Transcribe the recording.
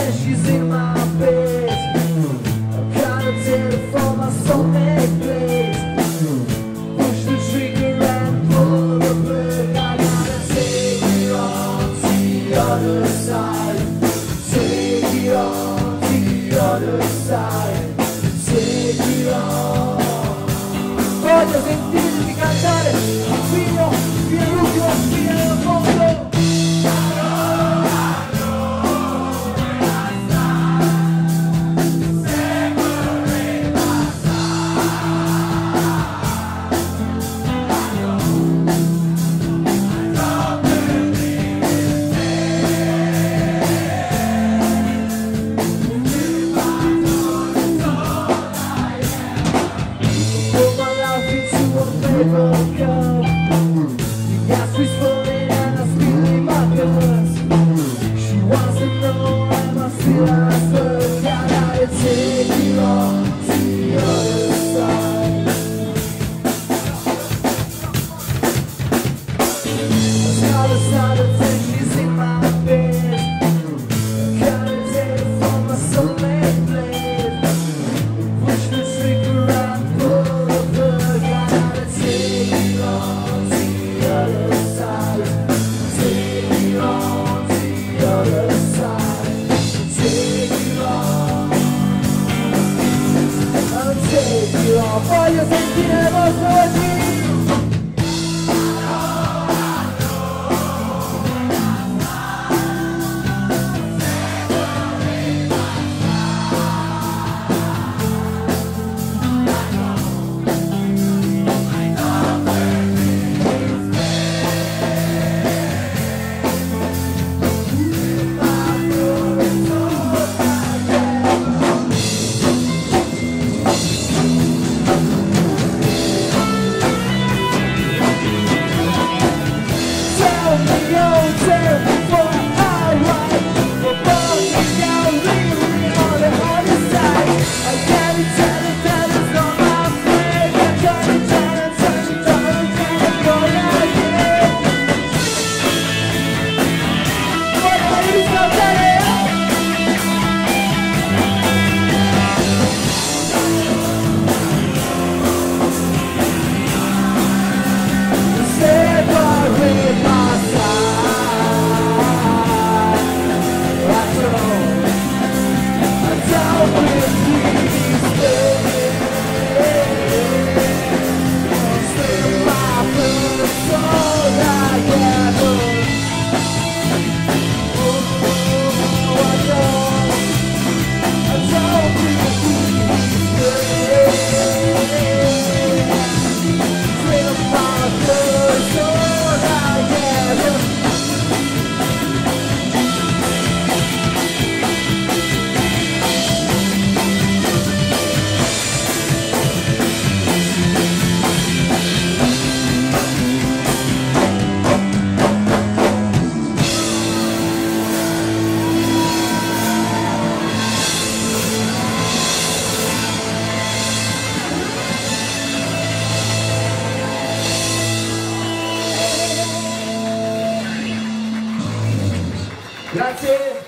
queres dizer-me if I go. Voglio sentire il vostro Grazie.